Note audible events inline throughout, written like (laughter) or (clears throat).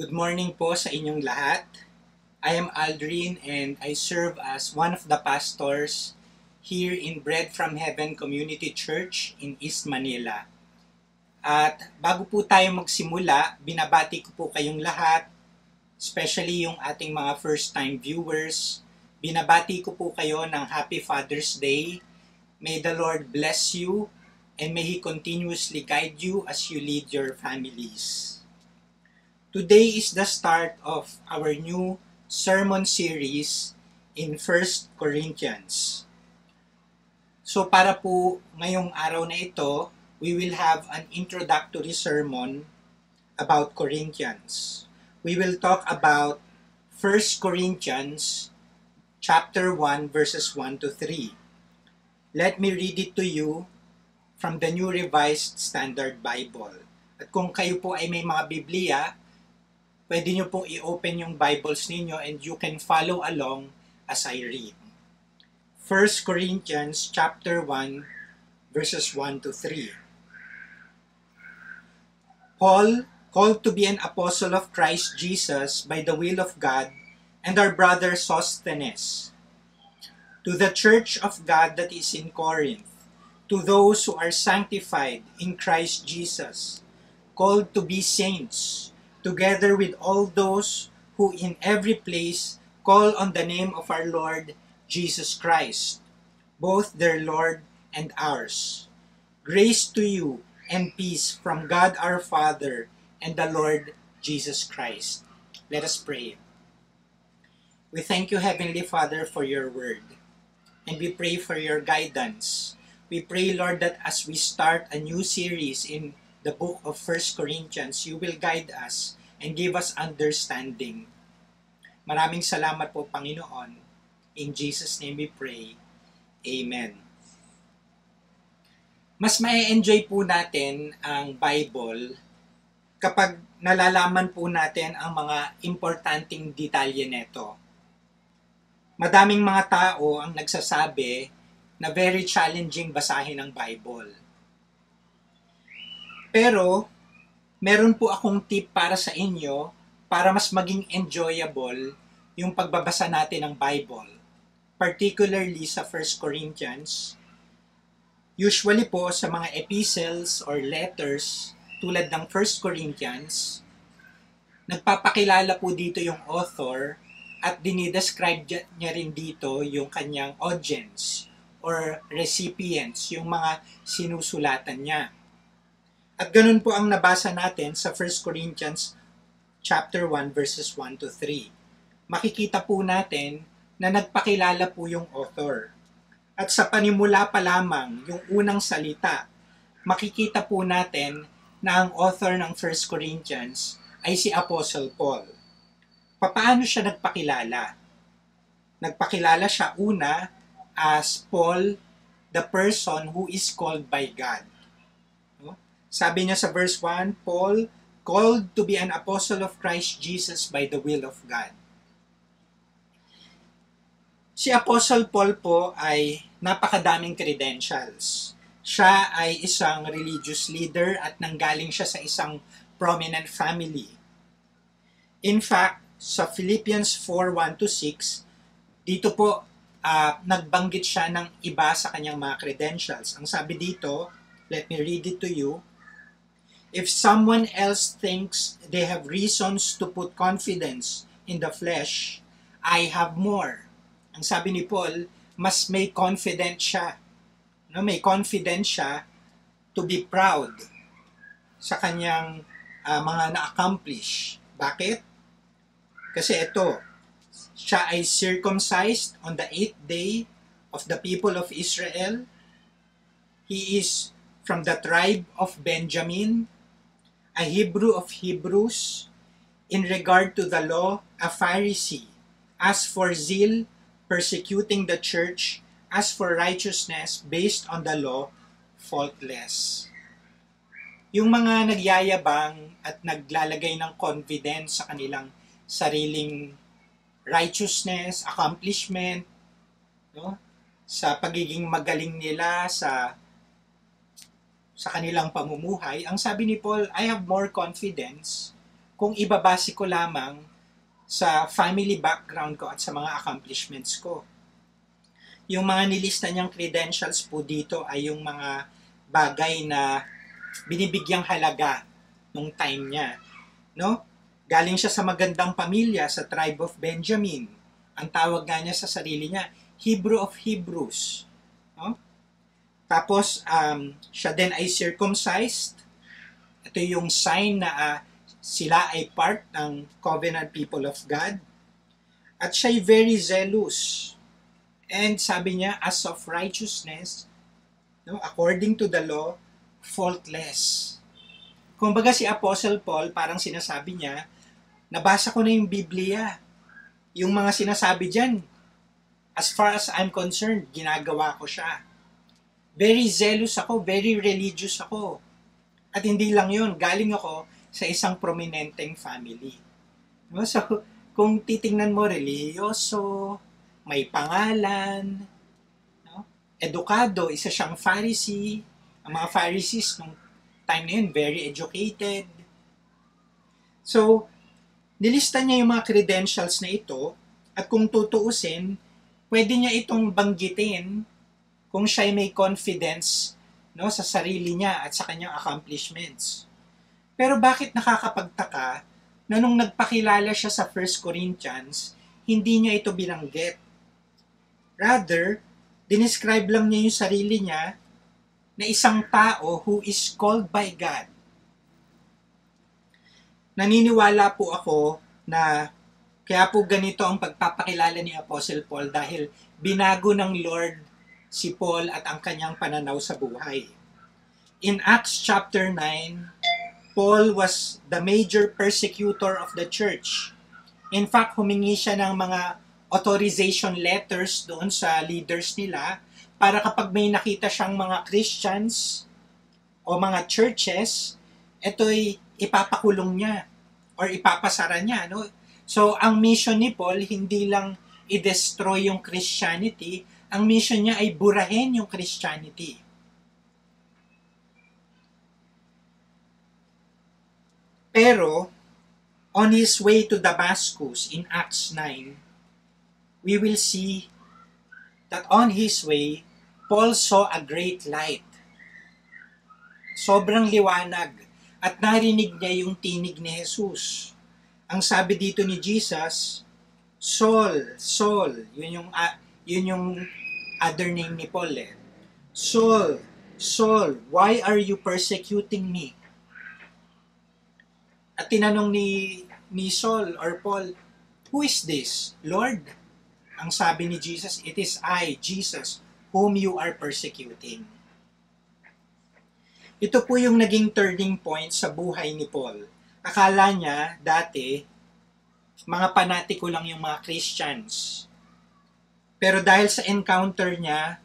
Good morning po sa inyong lahat. I am Aldrin and I serve as one of the pastors here in Bread from Heaven Community Church in East Manila. At bago po tayo magsimula, binabati ko po kayong lahat, especially yung ating mga first-time viewers. Binabati ko po kayo ng Happy Father's Day. May the Lord bless you and may He continuously guide you as you lead your families. Today is the start of our new sermon series in 1 Corinthians. So para po ngayong araw na ito, we will have an introductory sermon about Corinthians. We will talk about 1 Corinthians chapter 1 verses 1 to 3. Let me read it to you from the New Revised Standard Bible. At kung kayo po ay may mga Biblia, pwede nyo pong i-open yung Bibles ninyo and you can follow along as I read. 1 Corinthians chapter 1 verses 1 to 3. Paul, called to be an apostle of Christ Jesus by the will of God, and our brother Sosthenes, to the church of God that is in Corinth, to those who are sanctified in Christ Jesus, called to be saints, together with all those who in every place call on the name of our Lord Jesus Christ, both their Lord and ours. Grace to you and peace from God our Father and the Lord Jesus Christ. Let us pray. We thank you, Heavenly Father, for your word. And we pray for your guidance. We pray, Lord, that as we start a new series in the book of First Corinthians, you will guide us and give us understanding. Maraming salamat po, Panginoon. In Jesus' name we pray. Amen. Mas mai-enjoy po natin ang Bible kapag nalalaman po natin ang mga importanteng detalye nito. Madaming mga tao ang nagsasabi na very challenging basahin ang Bible. Pero, meron po akong tip para sa inyo para mas maging enjoyable yung pagbabasa natin ng Bible. Particularly sa 1 Corinthians. Usually po sa mga epistles or letters tulad ng 1 Corinthians, nagpapakilala po dito yung author at dinidescribe niya rin dito yung kanyang audience or recipients, yung mga sinusulatan niya. At ganun po ang nabasa natin sa 1 Corinthians chapter 1 verses 1 to 3. Makikita po natin na nagpakilala po yung author. At sa panimula pa lamang, yung unang salita, makikita po natin na ang author ng 1 Corinthians ay si Apostle Paul. Paano siya nagpakilala? Nagpakilala siya una as Paul, the person who is called by God. Sabi niya sa verse 1, Paul, called to be an apostle of Christ Jesus by the will of God. Si Apostle Paul po ay napakadaming credentials. Siya ay isang religious leader at nanggaling siya sa isang prominent family. In fact, sa Philippians 4:1 to 6, dito po uh, nagbanggit siya ng iba sa kanyang mga credentials. Ang sabi dito, let me read it to you. If someone else thinks they have reasons to put confidence in the flesh, I have more. Ang sabi ni Paul, mas may confidence siya. No, may confidence siya to be proud sa kanyang uh, mga na-accomplish. Bakit? Kasi ito, siya ay circumcised on the eighth day of the people of Israel. He is from the tribe of Benjamin, a Hebrew of Hebrews, in regard to the law, a Pharisee, as for zeal, persecuting the church, as for righteousness based on the law, faultless. Yung mga nagyayabang at naglalagay ng confidence sa kanilang sariling righteousness, accomplishment, no? sa pagiging magaling nila sa sa kanilang pamumuhay, ang sabi ni Paul, I have more confidence kung ibabase ko lamang sa family background ko at sa mga accomplishments ko. Yung mga nilista niyang credentials po dito ay yung mga bagay na binibigyang halaga nung time niya. No? Galing siya sa magandang pamilya, sa tribe of Benjamin. Ang tawag nga niya sa sarili niya, Hebrew of Hebrews. Tapos, um, siya din ay circumcised. Ito yung sign na uh, sila ay part ng covenant people of God. At siya ay very zealous. And sabi niya, as of righteousness, no, according to the law, faultless. Kumbaga si Apostle Paul, parang sinasabi niya, nabasa ko na yung Biblia. Yung mga sinasabi dyan, as far as I'm concerned, ginagawa ko siya. Very zealous ako, very religious ako. At hindi lang yun, galing ako sa isang prominenteng family. No? So, kung titingnan mo, religyoso, may pangalan, no? edukado, isa siyang Pharisee. Ang mga Pharisees nung time na yun, very educated. So, nilista niya yung mga credentials na ito at kung tutuusin, pwede niya itong banggitin kung siya may confidence no, sa sarili niya at sa kanyang accomplishments. Pero bakit nakakapagtaka na nung nagpakilala siya sa 1 Corinthians, hindi niya ito binanggit. Rather, dinescribe lang niya yung sarili niya na isang tao who is called by God. Naniniwala po ako na kaya po ganito ang pagpapakilala ni Apostle Paul dahil binago ng Lord si Paul at ang kanyang pananaw sa buhay. In Acts chapter 9, Paul was the major persecutor of the church. In fact, humingi siya ng mga authorization letters doon sa leaders nila para kapag may nakita siyang mga Christians o mga churches, ito'y ipapakulong niya or ipapasara niya. No? So, ang mission ni Paul, hindi lang i-destroy yung Christianity, ang mission niya ay burahin yung Christianity. Pero, on his way to Damascus in Acts 9, we will see that on his way, Paul saw a great light. Sobrang liwanag at narinig niya yung tinig ni Jesus. Ang sabi dito ni Jesus, Saul, Saul, yun yung, uh, yun yung other name ni Paul eh. Saul, Saul, why are you persecuting me? At tinanong ni, ni Saul or Paul, Who is this? Lord? Ang sabi ni Jesus, It is I, Jesus, whom you are persecuting. Ito po yung naging turning point sa buhay ni Paul. Akala niya dati, mga panatiko lang yung mga Christians pero dahil sa encounter niya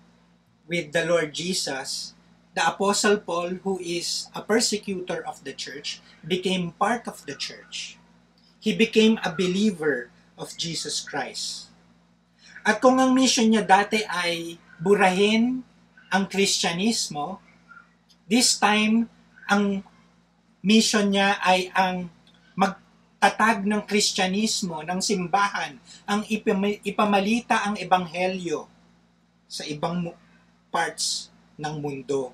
with the Lord Jesus, the Apostle Paul, who is a persecutor of the church, became part of the church. He became a believer of Jesus Christ. At kung ang mission niya dati ay burahin ang Kristyanismo, this time, ang mission niya ay ang tatag ng Kristyanismo, ng simbahan, ang ipamalita ang ebanghelyo sa ibang parts ng mundo.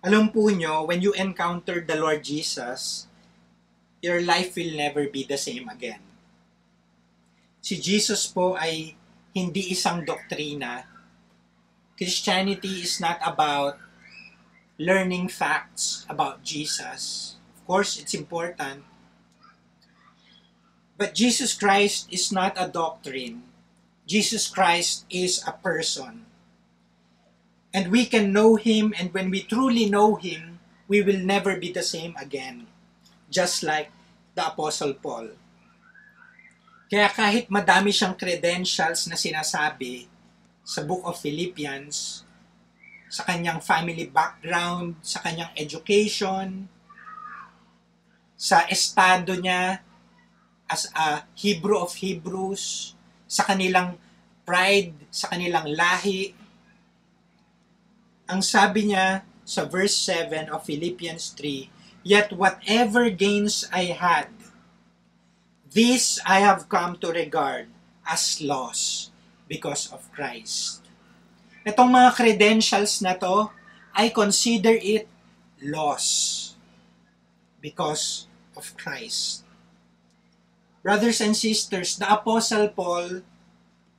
Alam po nyo, when you encounter the Lord Jesus, your life will never be the same again. Si Jesus po ay hindi isang doktrina. Christianity is not about learning facts about Jesus course, it's important. But Jesus Christ is not a doctrine. Jesus Christ is a person. And we can know Him, and when we truly know Him, we will never be the same again. Just like the Apostle Paul. Kaya kahit madami siyang credentials na sinasabi sa Book of Philippians, sa kanyang family background, sa kanyang education, sa estado niya as a Hebrew of Hebrews, sa kanilang pride, sa kanilang lahi. Ang sabi niya sa verse 7 of Philippians 3, Yet whatever gains I had, this I have come to regard as loss because of Christ. Itong mga credentials na to, I consider it loss because of Christ. Brothers and sisters, the Apostle Paul,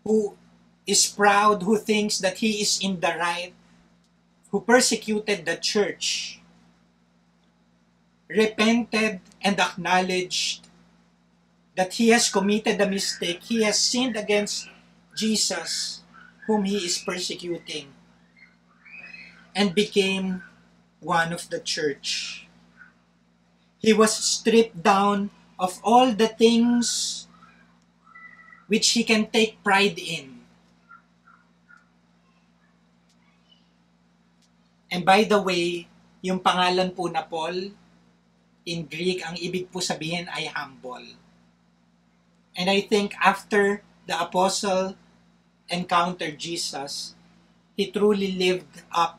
who is proud, who thinks that he is in the right, who persecuted the church, repented and acknowledged that he has committed a mistake. He has sinned against Jesus, whom he is persecuting, and became one of the church. He was stripped down of all the things which he can take pride in. And by the way, yung pangalan po na Paul, in Greek, ang ibig po sabihin ay humble. And I think after the apostle encountered Jesus, he truly lived up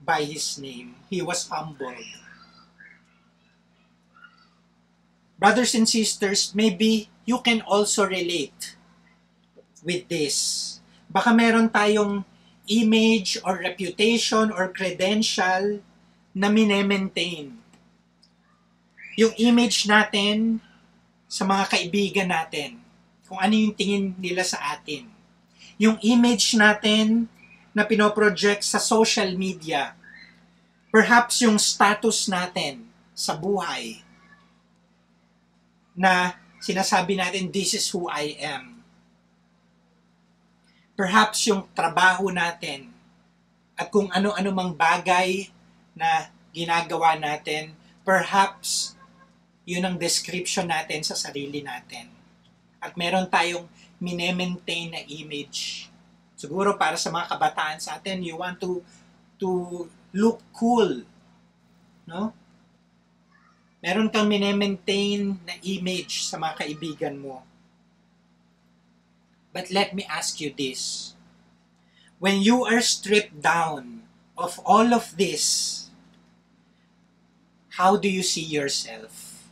by his name. He was humbled. Brothers and sisters, maybe you can also relate with this. Baka meron tayong image or reputation or credential na minemaintain. Yung image natin sa mga kaibigan natin, kung ano yung tingin nila sa atin. Yung image natin na pinoproject sa social media. Perhaps yung status natin sa buhay na sinasabi natin, this is who I am. Perhaps yung trabaho natin at kung ano-ano mang bagay na ginagawa natin, perhaps yun ang description natin sa sarili natin. At meron tayong minemaintain na image. Siguro para sa mga kabataan sa atin, you want to to look cool. No? Meron kang minemaintain na image sa mga kaibigan mo. But let me ask you this. When you are stripped down of all of this, how do you see yourself?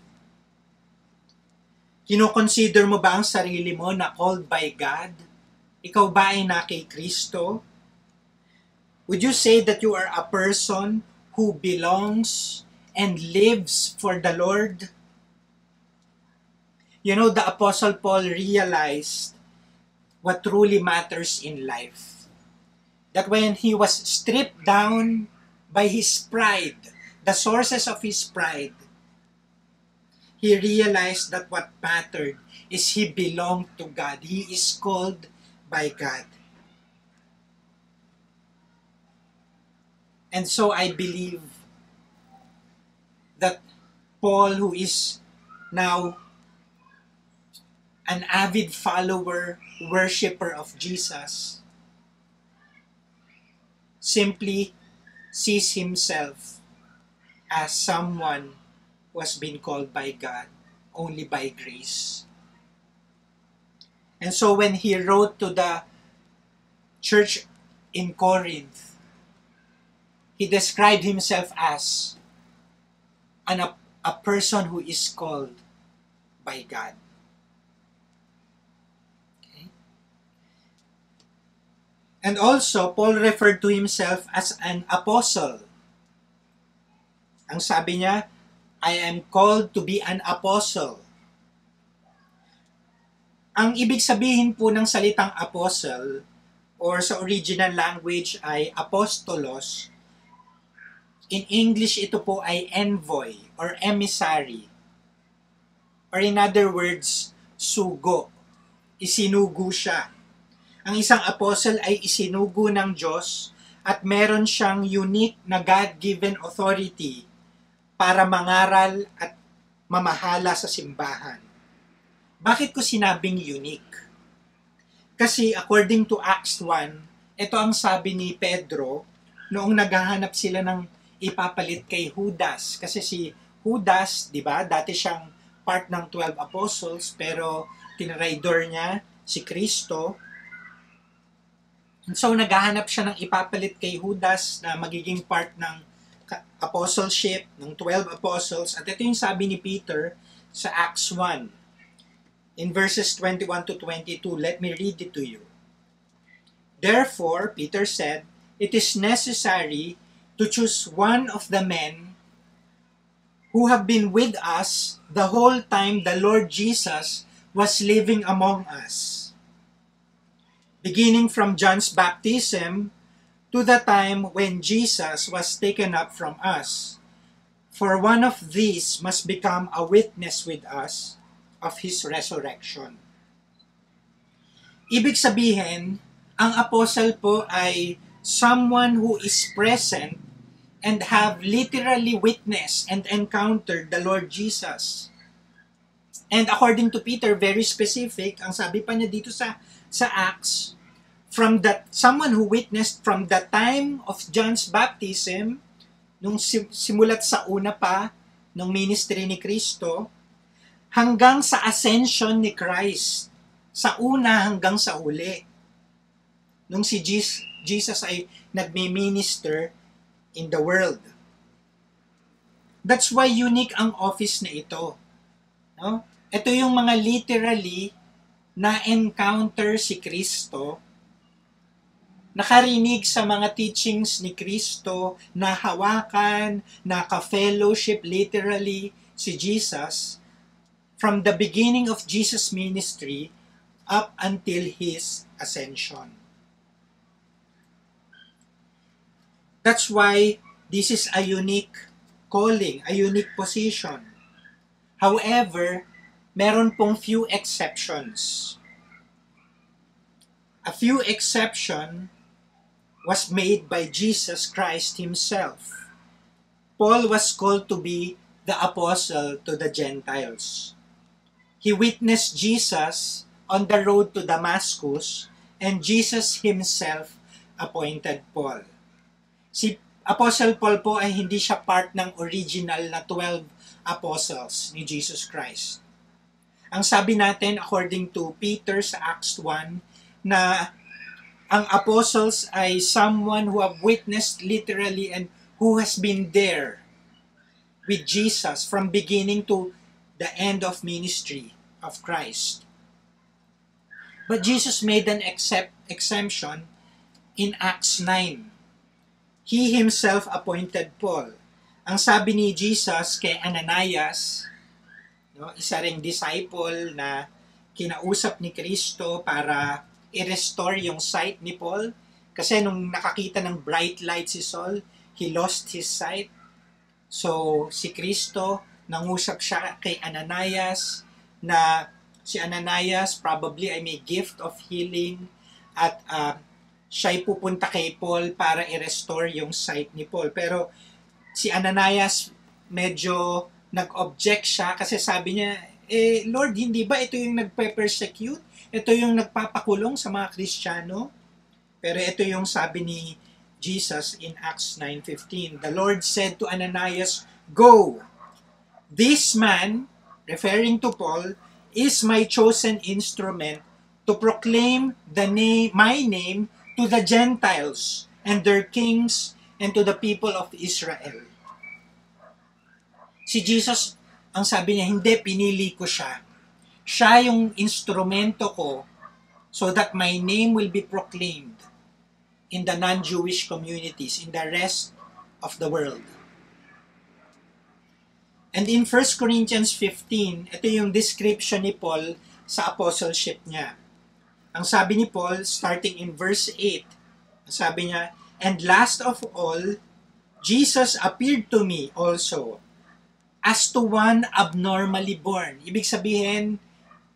Kino-consider mo ba ang sarili mo na called by God? Ikaw ba ay na kay Kristo? Would you say that you are a person who belongs and lives for the Lord. You know, the Apostle Paul realized what truly matters in life. That when he was stripped down by his pride, the sources of his pride, he realized that what mattered is he belonged to God. He is called by God. And so I believe Paul, who is now an avid follower, worshiper of Jesus, simply sees himself as someone who has been called by God only by grace. And so when he wrote to the church in Corinth, he described himself as an, a, person who is called by God. Okay? And also, Paul referred to himself as an apostle. Ang sabi niya, I am called to be an apostle. Ang ibig sabihin po ng salitang apostle or sa original language ay apostolos In English, ito po ay envoy or emissary. Or in other words, sugo. Isinugo siya. Ang isang apostle ay isinugo ng Diyos at meron siyang unique na God-given authority para mangaral at mamahala sa simbahan. Bakit ko sinabing unique? Kasi according to Acts 1, ito ang sabi ni Pedro noong naghahanap sila ng ipapalit kay Judas. Kasi si Judas, di ba, dati siyang part ng 12 apostles, pero tinraidor niya si Kristo. And so, naghahanap siya ng ipapalit kay Judas na magiging part ng apostleship ng 12 apostles. At ito yung sabi ni Peter sa Acts 1. In verses 21 to 22, let me read it to you. Therefore, Peter said, it is necessary to choose one of the men who have been with us the whole time the Lord Jesus was living among us. Beginning from John's baptism to the time when Jesus was taken up from us. For one of these must become a witness with us of His resurrection. Ibig sabihin, ang apostle po ay someone who is present and have literally witnessed and encountered the Lord Jesus. And according to Peter, very specific, ang sabi pa niya dito sa sa Acts, from that someone who witnessed from the time of John's baptism nung simulat sa una pa ng ministry ni Kristo hanggang sa ascension ni Christ sa una hanggang sa huli nung si Jesus, ay nagmi-minister in the world. That's why unique ang office na ito. No? Ito yung mga literally na encounter si Kristo nakarinig sa mga teachings ni Kristo, na hawakan, na ka-fellowship literally si Jesus from the beginning of Jesus' ministry up until His ascension. That's why this is a unique calling, a unique position. However, meron pong few exceptions. A few exception was made by Jesus Christ himself. Paul was called to be the apostle to the Gentiles. He witnessed Jesus on the road to Damascus and Jesus himself appointed Paul. Si Apostle Paul po ay hindi siya part ng original na 12 apostles ni Jesus Christ. Ang sabi natin according to Peter sa Acts 1 na ang apostles ay someone who have witnessed literally and who has been there with Jesus from beginning to the end of ministry of Christ. But Jesus made an except, exemption in Acts 9. He himself appointed Paul. Ang sabi ni Jesus kay Ananias, no, isa ring disciple na kinausap ni Kristo para i-restore yung sight ni Paul. Kasi nung nakakita ng bright light si Saul, he lost his sight. So, si Kristo, nangusap siya kay Ananias na si Ananias probably ay may gift of healing at uh, siya'y pupunta kay Paul para i-restore yung sight ni Paul. Pero si Ananias medyo nag-object siya kasi sabi niya, eh Lord, hindi ba ito yung nagpe-persecute? Ito yung nagpapakulong sa mga Kristiyano. Pero ito yung sabi ni Jesus in Acts 9.15. The Lord said to Ananias, Go! This man, referring to Paul, is my chosen instrument to proclaim the name, my name to the Gentiles and their kings and to the people of Israel. Si Jesus, ang sabi niya, hindi, pinili ko siya siya yung instrumento ko so that my name will be proclaimed in the non-Jewish communities, in the rest of the world. And in 1 Corinthians 15, ito yung description ni Paul sa apostleship niya. Ang sabi ni Paul, starting in verse 8, sabi niya, And last of all, Jesus appeared to me also as to one abnormally born. Ibig sabihin,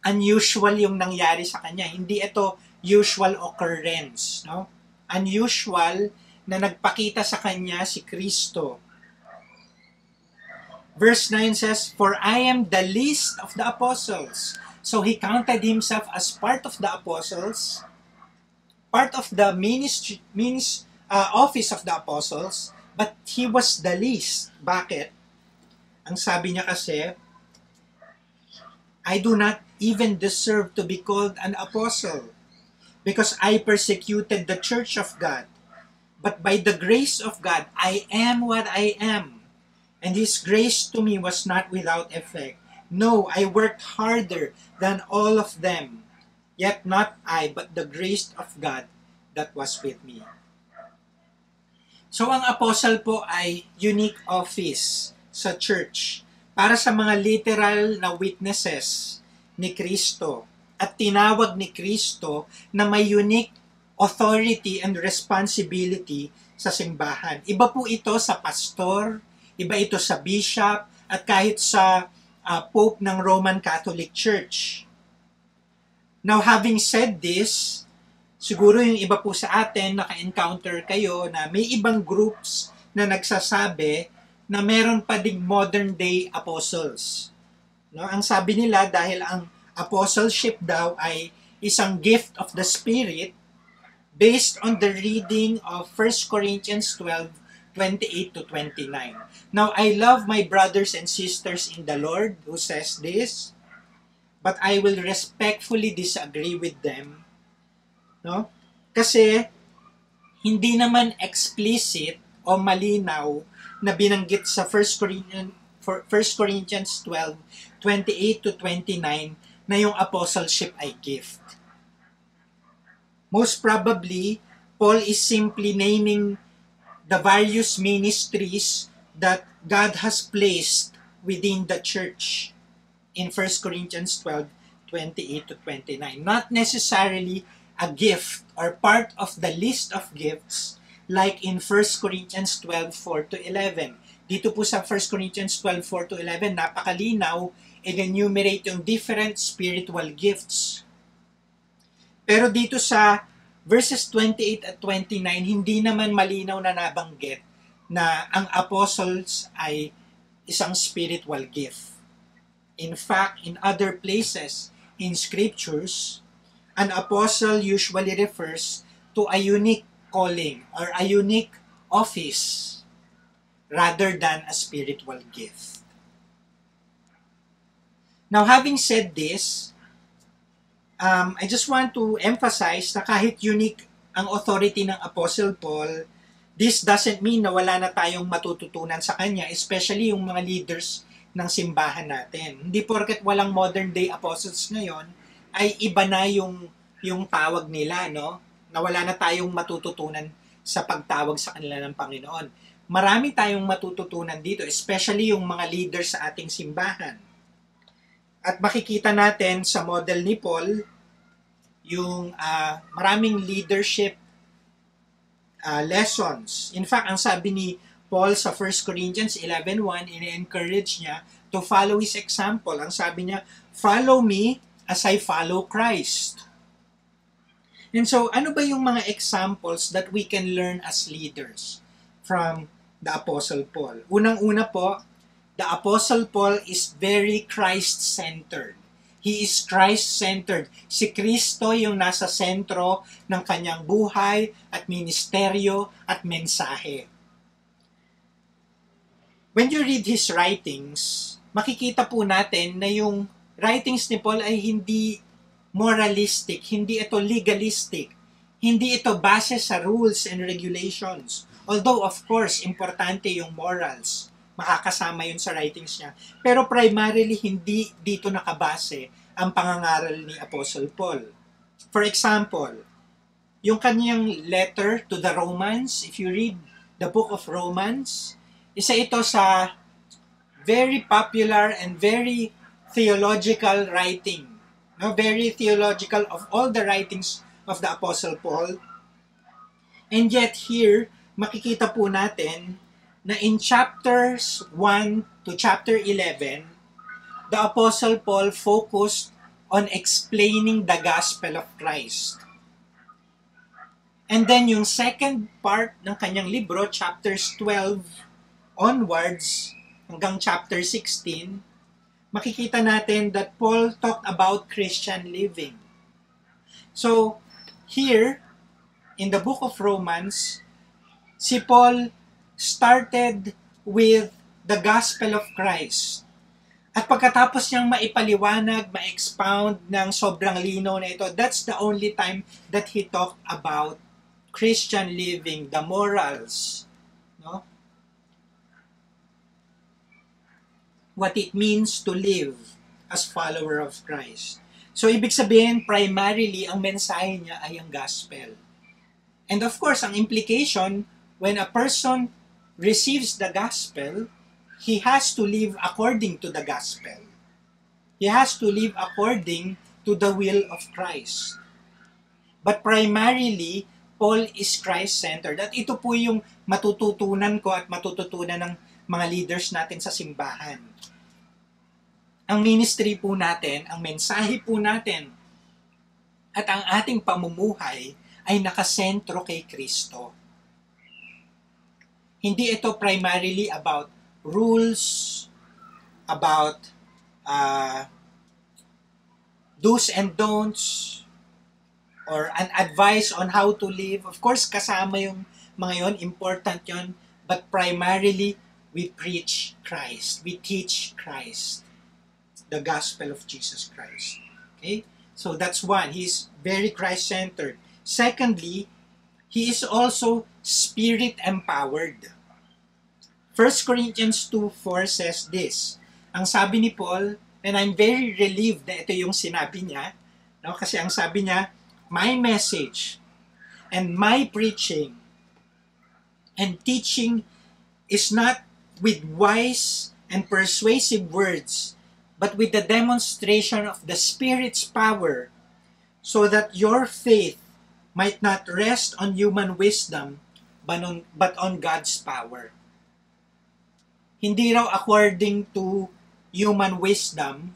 unusual yung nangyari sa kanya. Hindi ito usual occurrence, no? Unusual na nagpakita sa kanya si Kristo. Verse 9 says, For I am the least of the apostles. So he counted himself as part of the apostles, part of the ministry, ministry uh, office of the apostles, but he was the least. Bakit? Ang sabi niya kasi, I do not even deserve to be called an apostle because I persecuted the church of God. but by the grace of God, I am what I am. And His grace to me was not without effect. No, I worked harder than all of them. Yet not I, but the grace of God that was with me. So ang apostle po ay unique office sa church para sa mga literal na witnesses ni Kristo at tinawag ni Kristo na may unique authority and responsibility sa simbahan. Iba po ito sa pastor, iba ito sa bishop, at kahit sa uh, Pope ng Roman Catholic Church. Now, having said this, siguro yung iba po sa atin, naka-encounter kayo na may ibang groups na nagsasabi na meron pa ding modern day apostles. No, ang sabi nila dahil ang apostleship daw ay isang gift of the Spirit based on the reading of 1 Corinthians 12, 28 to 29. Now, I love my brothers and sisters in the Lord who says this, but I will respectfully disagree with them. No? Kasi, hindi naman explicit o malinaw na binanggit sa 1 Corinthians, 1 Corinthians 12, 28 to 29 na yung apostleship ay gift. Most probably, Paul is simply naming the various ministries that God has placed within the church in 1 Corinthians 12, 28 to 29. Not necessarily a gift or part of the list of gifts like in 1 Corinthians 12, 4 to 11. Dito po sa 1 Corinthians 12, 4 to 11, napakalinaw, enumerate yung different spiritual gifts pero dito sa verses 28 at 29, hindi naman malinaw na nabanggit na ang apostles ay isang spiritual gift. In fact, in other places in scriptures, an apostle usually refers to a unique calling or a unique office rather than a spiritual gift. Now, having said this, um, I just want to emphasize na kahit unique ang authority ng Apostle Paul, this doesn't mean na wala na tayong matututunan sa kanya, especially yung mga leaders ng simbahan natin. Hindi porket walang modern day apostles ngayon, ay iba na yung, yung tawag nila, no? Na wala na tayong matututunan sa pagtawag sa kanila ng Panginoon. Marami tayong matututunan dito, especially yung mga leaders sa ating simbahan. At makikita natin sa model ni Paul yung uh, maraming leadership uh, lessons. In fact, ang sabi ni Paul sa 1 Corinthians 11.1, ini-encourage niya to follow his example. Ang sabi niya, follow me as I follow Christ. And so, ano ba yung mga examples that we can learn as leaders from the Apostle Paul? Unang-una po, the Apostle Paul is very Christ-centered. He is Christ-centered. Si Kristo yung nasa sentro ng kanyang buhay at ministeryo at mensahe. When you read his writings, makikita po natin na yung writings ni Paul ay hindi moralistic, hindi ito legalistic, hindi ito base sa rules and regulations. Although, of course, importante yung morals makakasama yun sa writings niya. Pero primarily, hindi dito nakabase ang pangangaral ni Apostle Paul. For example, yung kanyang letter to the Romans, if you read the book of Romans, isa ito sa very popular and very theological writing. No, very theological of all the writings of the Apostle Paul. And yet here, makikita po natin na in chapters 1 to chapter 11, the Apostle Paul focused on explaining the gospel of Christ. And then yung second part ng kanyang libro, chapters 12 onwards hanggang chapter 16, makikita natin that Paul talked about Christian living. So, here, in the book of Romans, si Paul started with the gospel of Christ. At pagkatapos niyang maipaliwanag, ma-expound ng sobrang linaw na ito, that's the only time that he talked about Christian living, the morals, no? What it means to live as follower of Christ. So, ibig sabihin, primarily, ang mensahe niya ay ang gospel. And of course, ang implication, when a person receives the gospel, he has to live according to the gospel. He has to live according to the will of Christ. But primarily, Paul is Christ-centered. At ito po yung matututunan ko at matututunan ng mga leaders natin sa simbahan. Ang ministry po natin, ang mensahe po natin, at ang ating pamumuhay ay nakasentro kay Kristo. Hindi ito primarily about rules, about uh, do's and don'ts, or an advice on how to live. Of course, kasama yung mga yon, important yon. But primarily, we preach Christ. We teach Christ. The gospel of Jesus Christ. Okay? So that's one. He's very Christ-centered. Secondly, he is also spirit-empowered. 1 Corinthians 2.4 says this. Ang sabi ni Paul, and I'm very relieved na ito yung sinabi niya, no? kasi ang sabi niya, my message and my preaching and teaching is not with wise and persuasive words, but with the demonstration of the Spirit's power, so that your faith might not rest on human wisdom, but on, but on God's power. Hindi raw according to human wisdom,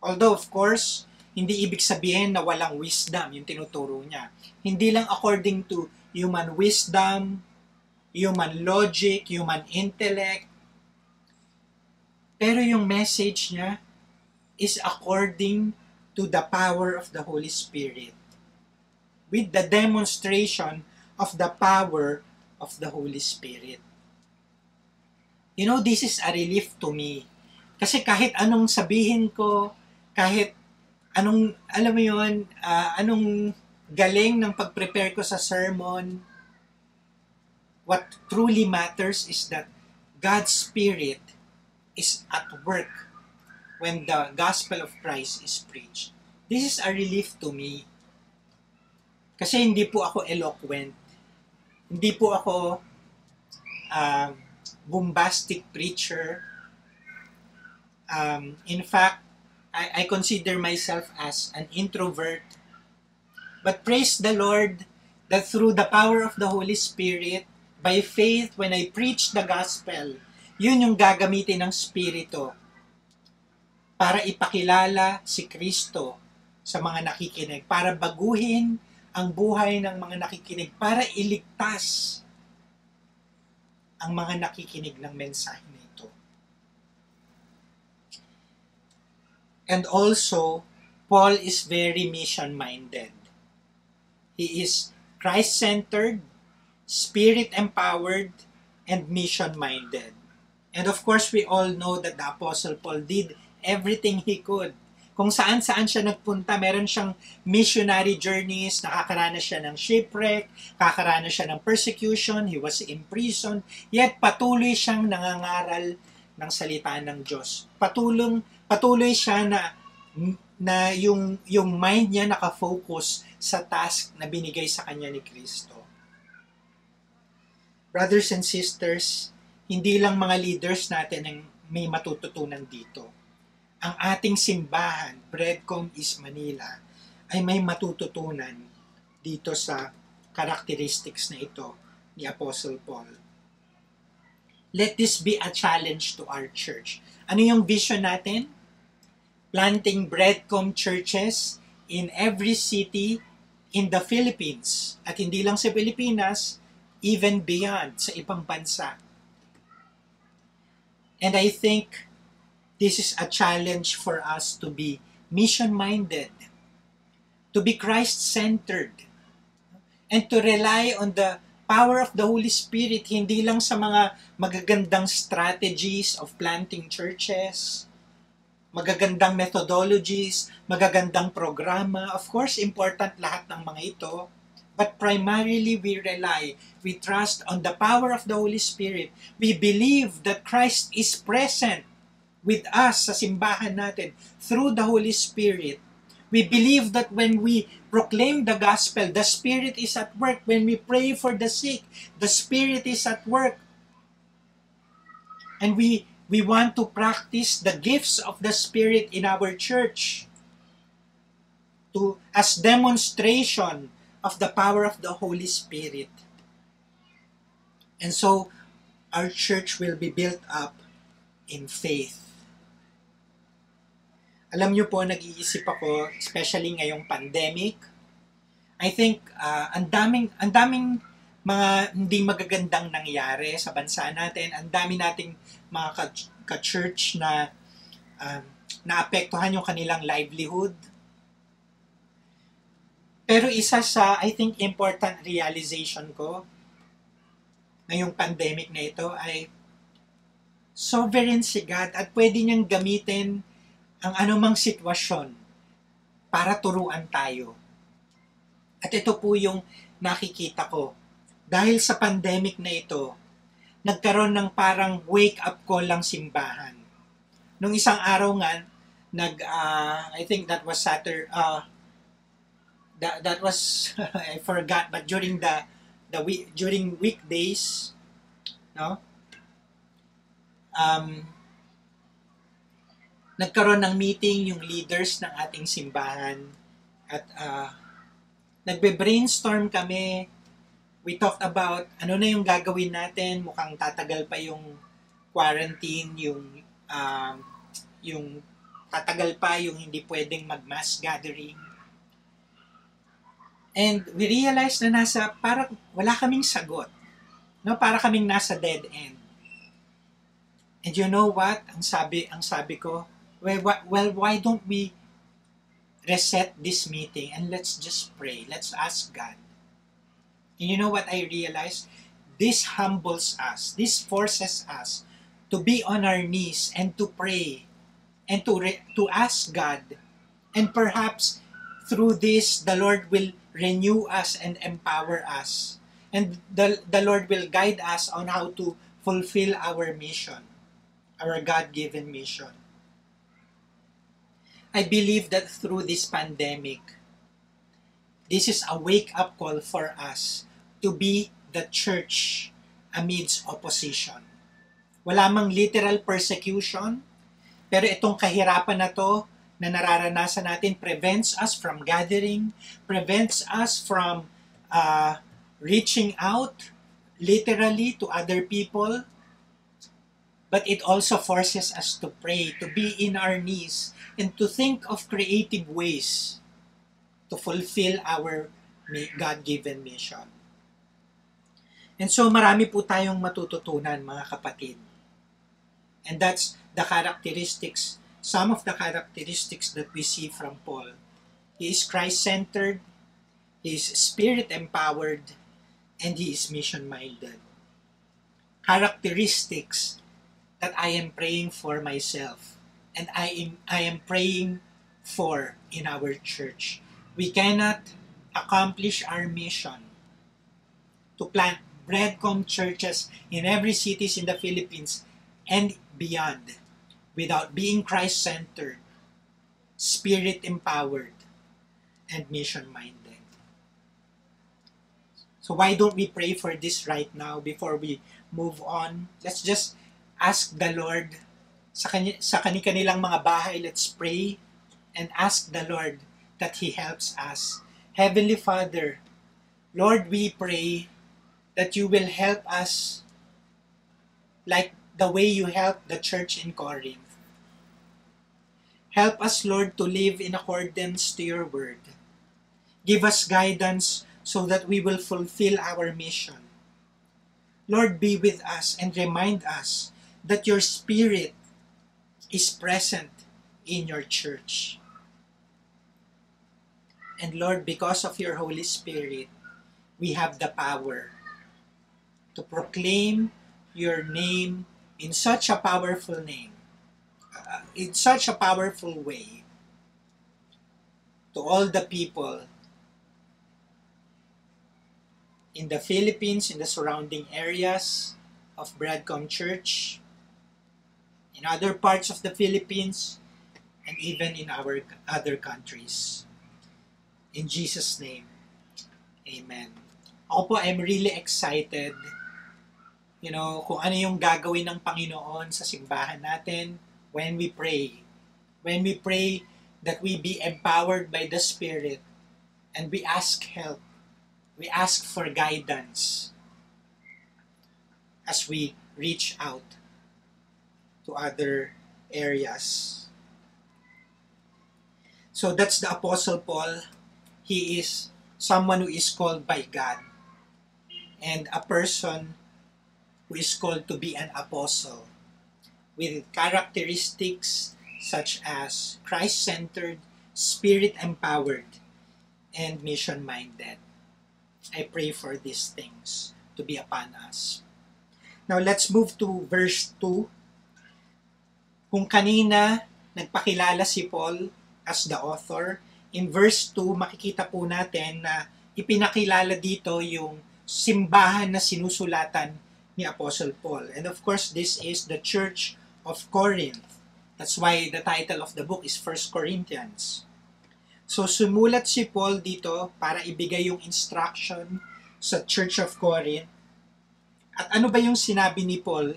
although of course, hindi ibig sabihin na walang wisdom yung tinuturo niya. Hindi lang according to human wisdom, human logic, human intellect. Pero yung message niya is according to the power of the Holy Spirit. With the demonstration of the power of the Holy Spirit. You know, this is a relief to me. Kasi kahit anong sabihin ko, kahit anong, alam mo yun, uh, anong galing ng pag-prepare ko sa sermon, what truly matters is that God's Spirit is at work when the gospel of Christ is preached. This is a relief to me. Kasi hindi po ako eloquent. Hindi po ako uh, bombastic preacher. Um, in fact, I, I consider myself as an introvert. But praise the Lord that through the power of the Holy Spirit, by faith, when I preach the gospel, yun yung gagamitin ng Spirito para ipakilala si Kristo sa mga nakikinig, para baguhin ang buhay ng mga nakikinig, para iligtas ang mga nakikinig ng mensahe And also, Paul is very mission-minded. He is Christ-centered, Spirit-empowered, and mission-minded. And of course, we all know that the Apostle Paul did everything he could. Kung saan-saan siya nagpunta, meron siyang missionary journeys, nakakaranas siya ng shipwreck, nakakaranas siya ng persecution, he was in prison, yet patuloy siyang nangangaral ng salita ng Diyos. Patulong patuloy siya na na yung yung mind niya nakafocus sa task na binigay sa kanya ni Kristo. Brothers and sisters, hindi lang mga leaders natin ang may matututunan dito. Ang ating simbahan, Breadcom is Manila, ay may matututunan dito sa characteristics na ito ni Apostle Paul. Let this be a challenge to our church. Ano yung vision natin? planting breadcom churches in every city in the Philippines. At hindi lang sa Pilipinas, even beyond, sa ibang bansa. And I think this is a challenge for us to be mission-minded, to be Christ-centered, and to rely on the power of the Holy Spirit, hindi lang sa mga magagandang strategies of planting churches, magagandang methodologies, magagandang programa. Of course, important lahat ng mga ito. but primarily we rely, we trust on the power of the Holy Spirit. We believe that Christ is present with us sa simbahan natin through the Holy Spirit. We believe that when we proclaim the gospel, the Spirit is at work. When we pray for the sick, the Spirit is at work. And we we want to practice the gifts of the Spirit in our church to as demonstration of the power of the Holy Spirit. And so our church will be built up in faith. Alam niyo po, nag-iisip ako, especially ngayong pandemic, I think uh, ang daming ang daming mga hindi magagandang nangyari sa bansa natin. Ang dami nating mga ka-church na um, naapektuhan yung kanilang livelihood. Pero isa sa, I think, important realization ko ngayong pandemic na ito ay sovereign si God at pwede niyang gamitin ang anumang sitwasyon para turuan tayo. At ito po yung nakikita ko. Dahil sa pandemic na ito, nagkaroon ng parang wake-up call lang simbahan. Nung isang araw nga, nag, uh, I think that was Saturday, uh, that, that was, (laughs) I forgot, but during the, the week, during weekdays, no, um, nagkaroon ng meeting yung leaders ng ating simbahan at uh, nagbe-brainstorm kami. We talked about ano na yung gagawin natin. Mukhang tatagal pa yung quarantine, yung um, yung tatagal pa yung hindi pwedeng mag-mass gathering. And we realized na nasa, parang wala kaming sagot. No, para kaming nasa dead end. And you know what? Ang sabi, ang sabi ko, well, why don't we reset this meeting and let's just pray. Let's ask God. And you know what I realized? This humbles us. This forces us to be on our knees and to pray and to re- to ask God. And perhaps through this the Lord will renew us and empower us. And the, the Lord will guide us on how to fulfill our mission, our God-given mission. I believe that through this pandemic, this is a wake-up call for us to be the church amidst opposition. Wala mang literal persecution, pero itong kahirapan na to na nararanasan natin prevents us from gathering, prevents us from uh, reaching out literally to other people, but it also forces us to pray, to be in our knees, and to think of creative ways to fulfill our God-given mission. And so marami po tayong matututunan mga kapatid. And that's the characteristics, some of the characteristics that we see from Paul. He is Christ-centered, he is spirit-empowered, and he is mission-minded. Characteristics that I am praying for myself and I am, I am praying for in our church. We cannot accomplish our mission to plant breadcom churches in every cities in the Philippines and beyond without being Christ-centered, spirit-empowered, and mission-minded. So why don't we pray for this right now before we move on? Let's just ask the Lord sa, kani, sa kanilang mga bahay, let's pray and ask the Lord that He helps us. Heavenly Father, Lord, we pray that you will help us like the way you helped the church in Corinth. Help us, Lord, to live in accordance to your word. Give us guidance so that we will fulfill our mission. Lord, be with us and remind us that your Spirit is present in your church. And Lord, because of your Holy Spirit, we have the power to proclaim your name in such a powerful name, uh, in such a powerful way to all the people in the Philippines, in the surrounding areas of Bradcom Church, in other parts of the Philippines, and even in our other countries. In Jesus' name, Amen. Ako po, I'm really excited you know, kung ano yung gagawin ng Panginoon sa simbahan natin when we pray. When we pray that we be empowered by the Spirit and we ask help. We ask for guidance as we reach out to other areas. So that's the Apostle Paul. He is someone who is called by God and a person who is called to be an apostle with characteristics such as Christ-centered, spirit-empowered, and mission-minded. I pray for these things to be upon us. Now let's move to verse 2. Kung kanina nagpakilala si Paul as the author, in verse 2 makikita po natin na ipinakilala dito yung simbahan na sinusulatan ni Apostle Paul. And of course, this is the church of Corinth. That's why the title of the book is 1 Corinthians. So sumulat si Paul dito para ibigay yung instruction sa Church of Corinth. At ano ba yung sinabi ni Paul?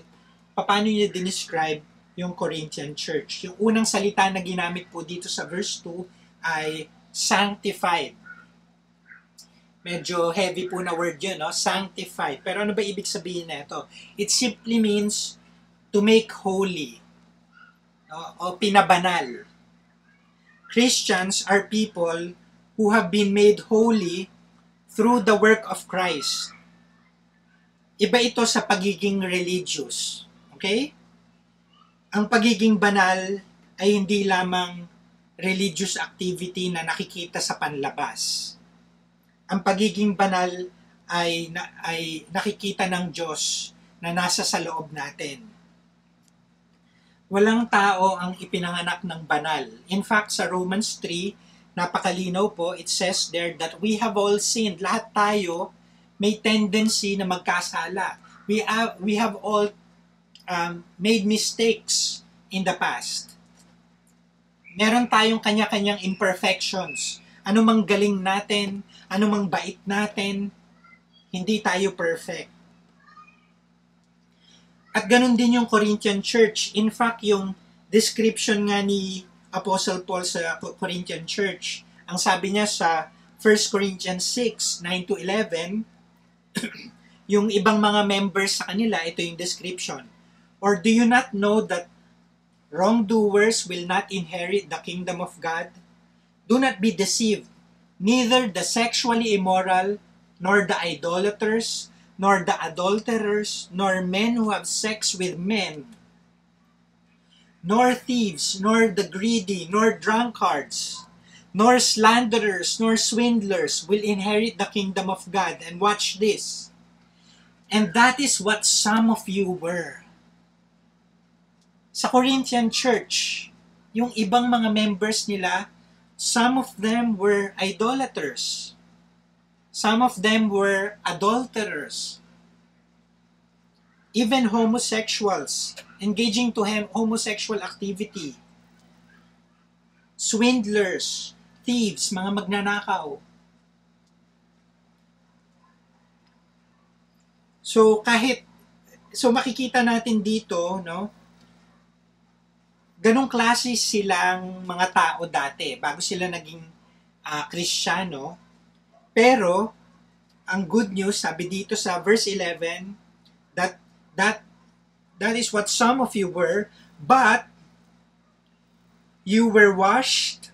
Paano niya dinescribe yung Corinthian church? Yung unang salita na ginamit po dito sa verse 2 ay sanctified medyo heavy po na word yun, no? sanctified. Pero ano ba ibig sabihin na ito? It simply means to make holy no? o pinabanal. Christians are people who have been made holy through the work of Christ. Iba ito sa pagiging religious. Okay? Ang pagiging banal ay hindi lamang religious activity na nakikita sa panlabas ang pagiging banal ay, na, ay nakikita ng Diyos na nasa sa loob natin. Walang tao ang ipinanganak ng banal. In fact, sa Romans 3, napakalinaw po, it says there that we have all sinned. Lahat tayo may tendency na magkasala. We have, we have all um, made mistakes in the past. Meron tayong kanya-kanyang imperfections. Ano mang galing natin, anumang bait natin, hindi tayo perfect. At ganun din yung Corinthian church. In fact, yung description nga ni Apostle Paul sa Corinthian church, ang sabi niya sa 1 Corinthians 6, 9 to 11, (clears throat) yung ibang mga members sa kanila, ito yung description. Or do you not know that wrongdoers will not inherit the kingdom of God? Do not be deceived neither the sexually immoral, nor the idolaters, nor the adulterers, nor men who have sex with men, nor thieves, nor the greedy, nor drunkards, nor slanderers, nor swindlers will inherit the kingdom of God. And watch this. And that is what some of you were. Sa Corinthian church, yung ibang mga members nila, Some of them were idolaters. Some of them were adulterers. Even homosexuals, engaging to homosexual activity. Swindlers, thieves, mga magnanakaw. So kahit so makikita natin dito, no? Ganong klase silang mga tao dati bago sila naging uh, Kristiyano. Pero ang good news sabi dito sa verse 11 that that that is what some of you were but you were washed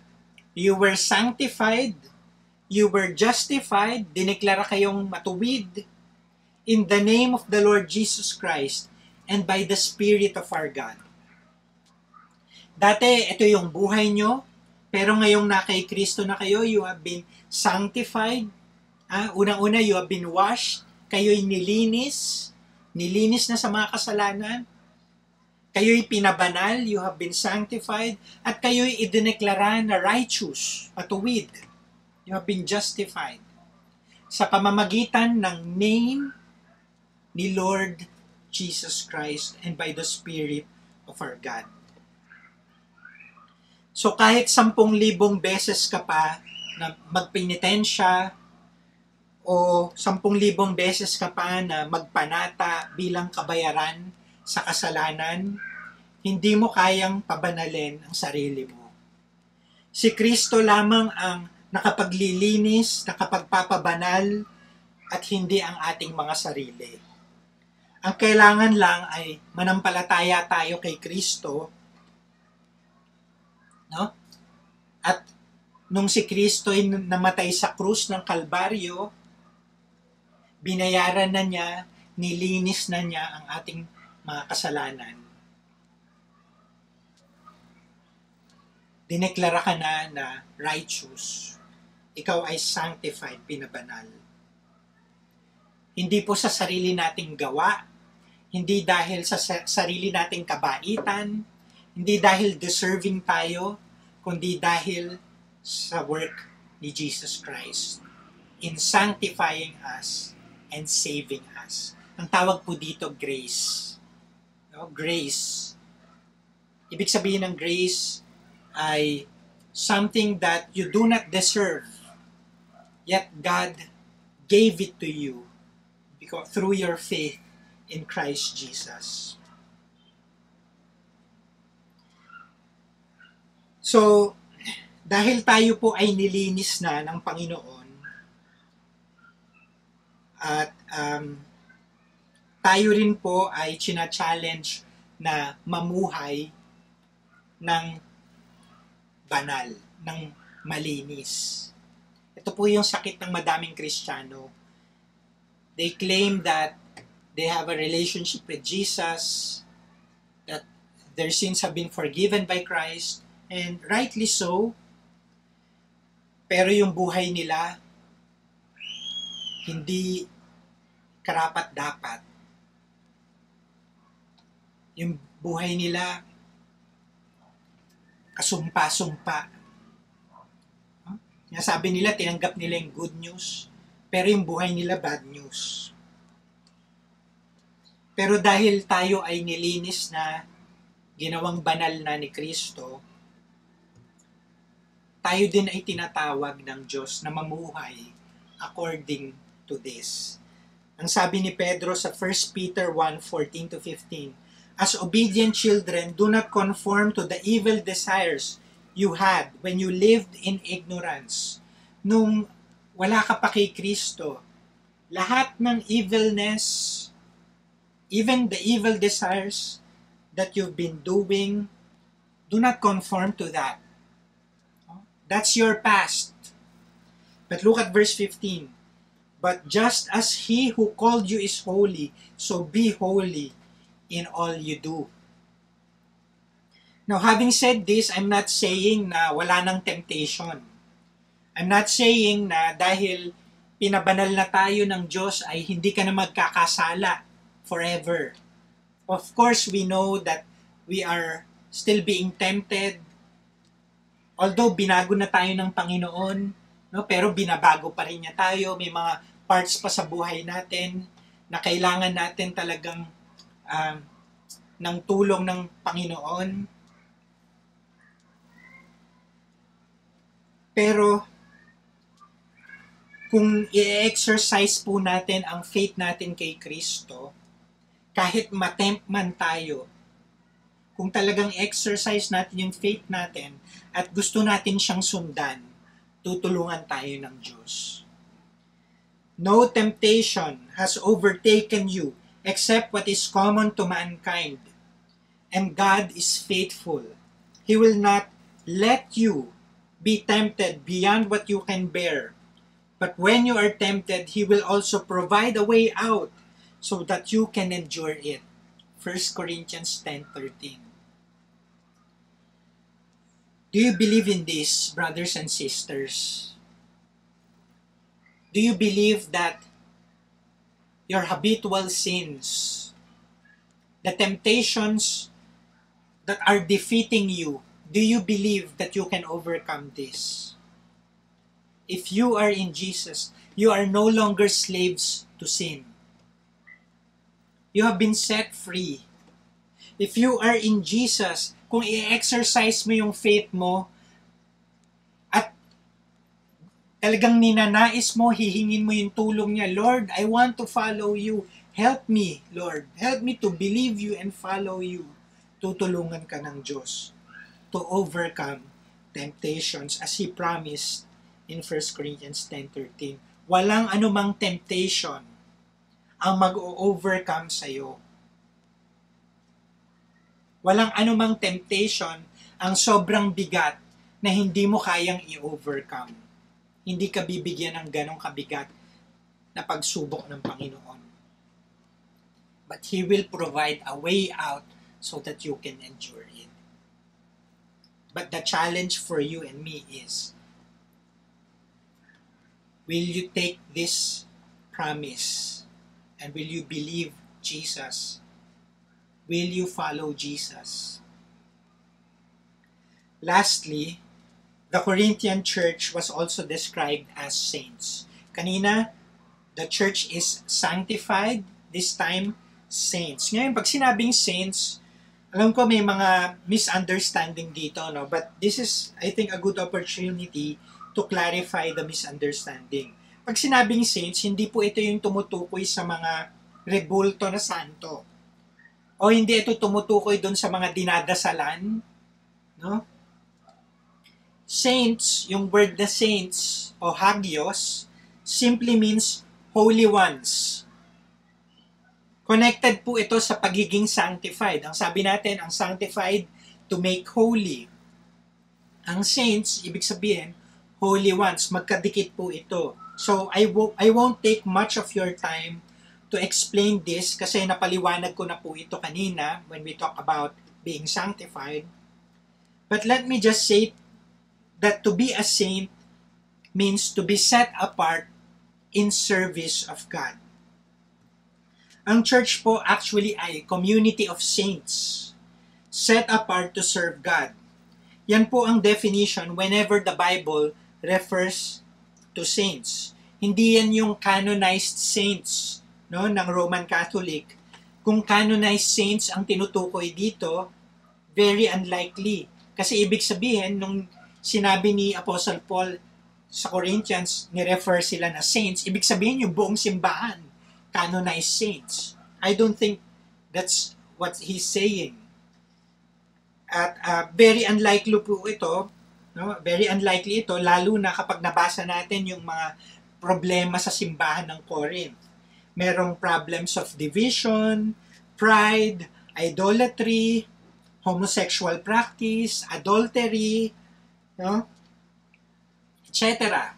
you were sanctified you were justified dineklara kayong matuwid in the name of the Lord Jesus Christ and by the Spirit of our God Dati, ito yung buhay nyo, pero ngayong na kay Kristo na kayo, you have been sanctified. Ah, Unang-una, you have been washed. Kayo'y nilinis. Nilinis na sa mga kasalanan. Kayo'y pinabanal. You have been sanctified. At kayo'y idineklara na righteous, patuwid. You have been justified. sa pamamagitan ng name ni Lord Jesus Christ and by the Spirit of our God. So kahit sampung libong beses ka pa na magpinitensya o sampung libong beses ka pa na magpanata bilang kabayaran sa kasalanan, hindi mo kayang pabanalin ang sarili mo. Si Kristo lamang ang nakapaglilinis, nakapagpapabanal, at hindi ang ating mga sarili. Ang kailangan lang ay manampalataya tayo kay Kristo, no? At nung si Kristo ay namatay sa krus ng Kalbaryo, binayaran na niya, nilinis na niya ang ating mga kasalanan. Dineklara ka na na righteous ikaw ay sanctified, pinabanal. Hindi po sa sarili nating gawa, hindi dahil sa sarili nating kabaitan, hindi dahil deserving tayo, kundi dahil sa work ni Jesus Christ in sanctifying us and saving us. Ang tawag po dito, grace. No? Grace. Ibig sabihin ng grace ay something that you do not deserve Yet God gave it to you because through your faith in Christ Jesus. So, dahil tayo po ay nilinis na ng Panginoon at um, tayo rin po ay china-challenge na mamuhay ng banal, ng malinis. Ito po yung sakit ng madaming Kristiyano. They claim that they have a relationship with Jesus, that their sins have been forgiven by Christ, and rightly so. Pero yung buhay nila, hindi karapat dapat. Yung buhay nila, kasumpa-sumpa nga sabi nila, tinanggap nila yung good news, pero yung buhay nila bad news. Pero dahil tayo ay nilinis na, ginawang banal na ni Kristo, tayo din ay tinatawag ng Diyos na mamuhay according to this. Ang sabi ni Pedro sa 1 Peter 1:14 to 15, As obedient children, do not conform to the evil desires you had when you lived in ignorance. Nung wala ka pa kay Kristo, lahat ng evilness, even the evil desires that you've been doing, do not conform to that. That's your past. But look at verse 15. But just as he who called you is holy, so be holy in all you do. Now, having said this, I'm not saying na wala nang temptation. I'm not saying na dahil pinabanal na tayo ng Diyos ay hindi ka na magkakasala forever. Of course, we know that we are still being tempted. Although binago na tayo ng Panginoon, no, pero binabago pa rin niya tayo. May mga parts pa sa buhay natin na kailangan natin talagang uh, ng tulong ng Panginoon Pero, kung i-exercise po natin ang faith natin kay Kristo, kahit matempt man tayo, kung talagang exercise natin yung faith natin at gusto natin siyang sundan, tutulungan tayo ng Diyos. No temptation has overtaken you except what is common to mankind. And God is faithful. He will not let you be tempted beyond what you can bear. But when you are tempted, He will also provide a way out so that you can endure it. 1 Corinthians 10.13 Do you believe in this, brothers and sisters? Do you believe that your habitual sins, the temptations that are defeating you, do you believe that you can overcome this? If you are in Jesus, you are no longer slaves to sin. You have been set free. If you are in Jesus, kung i-exercise mo yung faith mo, at talagang ninanais mo, hihingin mo yung tulong niya, Lord, I want to follow you. Help me, Lord. Help me to believe you and follow you. Tutulungan ka ng Diyos to overcome temptations as He promised in 1 Corinthians 10.13. Walang anumang temptation ang mag-overcome sa'yo. Walang anumang temptation ang sobrang bigat na hindi mo kayang i-overcome. Hindi ka bibigyan ng ganong kabigat na pagsubok ng Panginoon. But He will provide a way out so that you can endure it. But the challenge for you and me is, will you take this promise and will you believe Jesus? Will you follow Jesus? Lastly, the Corinthian church was also described as saints. Kanina, the church is sanctified, this time, saints. Ngayon, pag sinabing saints, alam ko may mga misunderstanding dito, no? But this is, I think, a good opportunity to clarify the misunderstanding. Pag sinabing saints, hindi po ito yung tumutukoy sa mga rebulto na santo. O hindi ito tumutukoy doon sa mga dinadasalan, no? Saints, yung word na saints o hagios, simply means holy ones. Connected po ito sa pagiging sanctified. Ang sabi natin, ang sanctified to make holy. Ang saints, ibig sabihin, holy ones. Magkadikit po ito. So, I, wo- I won't take much of your time to explain this kasi napaliwanag ko na po ito kanina when we talk about being sanctified. But let me just say that to be a saint means to be set apart in service of God. Ang church po actually ay community of saints set apart to serve God. Yan po ang definition whenever the Bible refers to saints. Hindi yan yung canonized saints no, ng Roman Catholic. Kung canonized saints ang tinutukoy dito, very unlikely. Kasi ibig sabihin, nung sinabi ni Apostle Paul sa Corinthians, ni-refer sila na saints, ibig sabihin yung buong simbahan, canonized saints. I don't think that's what he's saying. At uh, very unlikely po ito, no? very unlikely ito, lalo na kapag nabasa natin yung mga problema sa simbahan ng Corinth. Merong problems of division, pride, idolatry, homosexual practice, adultery, no? etc.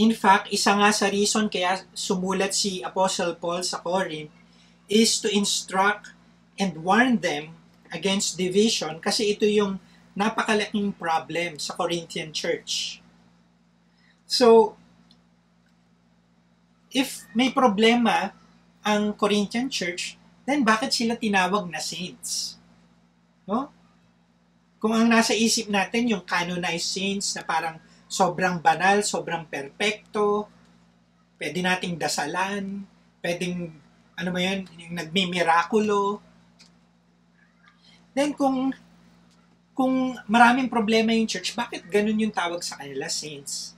In fact, isa nga sa reason kaya sumulat si Apostle Paul sa Corinth is to instruct and warn them against division kasi ito yung napakalaking problem sa Corinthian church. So, if may problema ang Corinthian church, then bakit sila tinawag na saints? No? Kung ang nasa isip natin yung canonized saints na parang sobrang banal, sobrang perpekto, pwede nating dasalan, pwedeng, ano mo yun, yung nagmimirakulo. Then kung kung maraming problema yung church, bakit ganun yung tawag sa kanila, saints?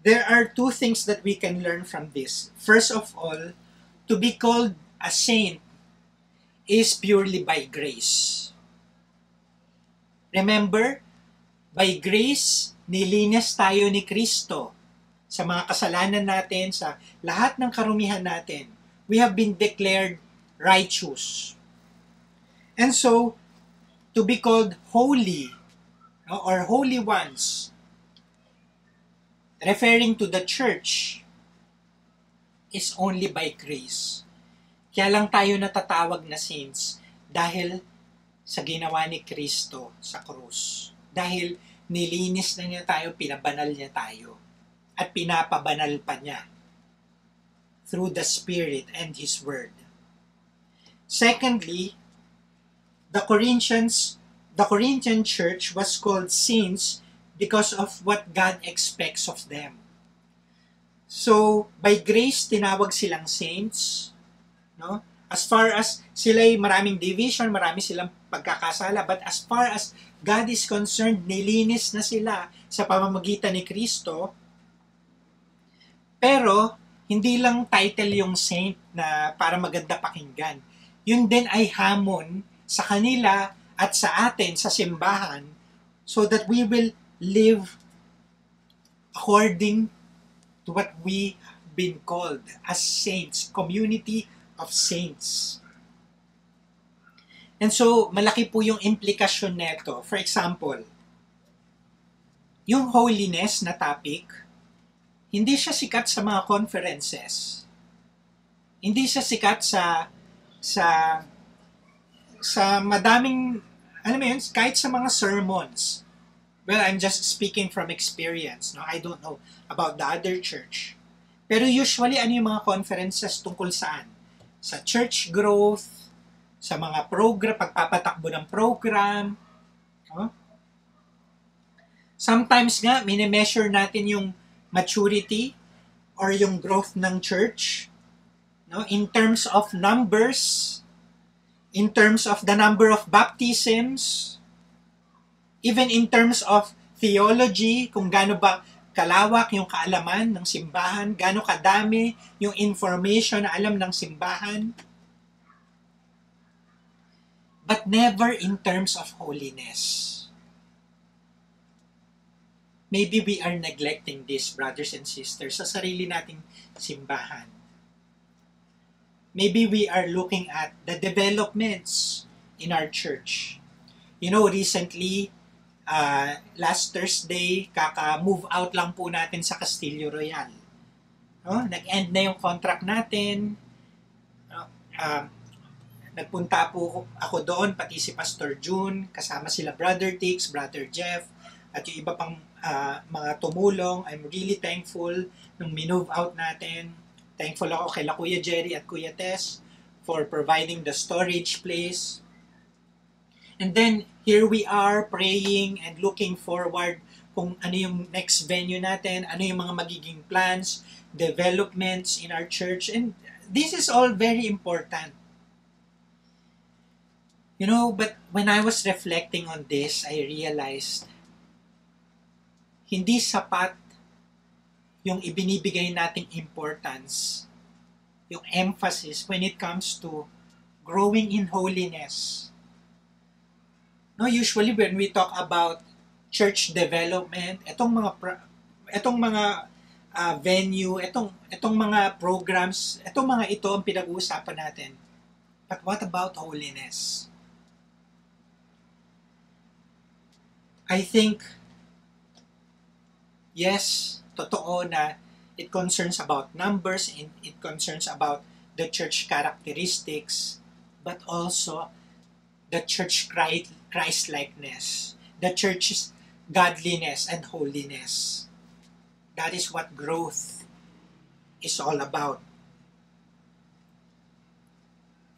There are two things that we can learn from this. First of all, to be called a saint is purely by grace. Remember, by grace, nilinis tayo ni Kristo sa mga kasalanan natin, sa lahat ng karumihan natin. We have been declared righteous. And so, to be called holy or holy ones, referring to the church, is only by grace. Kaya lang tayo natatawag na saints dahil sa ginawa ni Kristo sa krus. Dahil nilinis na niya tayo, pinabanal niya tayo. At pinapabanal pa niya through the Spirit and His Word. Secondly, the Corinthians, the Corinthian church was called saints because of what God expects of them. So, by grace, tinawag silang saints. No? As far as sila'y maraming division, marami silang pagkakasala, but as far as God is concerned, nilinis na sila sa pamamagitan ni Kristo. Pero, hindi lang title yung saint na para maganda pakinggan. Yun din ay hamon sa kanila at sa atin sa simbahan so that we will live according to what we been called as saints, community of saints. And so, malaki po yung implikasyon neto. For example, yung holiness na topic, hindi siya sikat sa mga conferences. Hindi siya sikat sa sa sa madaming alam mo yun, kahit sa mga sermons. Well, I'm just speaking from experience. No? I don't know about the other church. Pero usually, ano yung mga conferences tungkol saan? Sa church growth, sa mga program, pagpapatakbo ng program. No? Sometimes nga, minimeasure natin yung maturity or yung growth ng church no in terms of numbers in terms of the number of baptisms even in terms of theology kung gaano ba kalawak yung kaalaman ng simbahan gaano kadami yung information na alam ng simbahan but never in terms of holiness. Maybe we are neglecting this, brothers and sisters, sa sarili nating simbahan. Maybe we are looking at the developments in our church. You know, recently, uh, last Thursday, kaka-move out lang po natin sa Castillo Royal. No? Nag-end na yung contract natin. Uh, nagpunta po ako doon, pati si Pastor June, kasama sila Brother Tix, Brother Jeff, at yung iba pang uh, mga tumulong. I'm really thankful nung minove out natin. Thankful ako kay Kuya Jerry at Kuya Tess for providing the storage place. And then, here we are praying and looking forward kung ano yung next venue natin, ano yung mga magiging plans, developments in our church. And this is all very important. You know, but when I was reflecting on this, I realized hindi sapat yung ibinibigay nating importance, yung emphasis when it comes to growing in holiness. No, usually when we talk about church development, etong mga etong mga uh, venue, etong etong mga programs, etong mga ito ang pinag-uusapan natin. But what about holiness? I think yes, totoo na it concerns about numbers and it concerns about the church characteristics, but also the church Christ-likeness, the church's godliness and holiness. That is what growth is all about.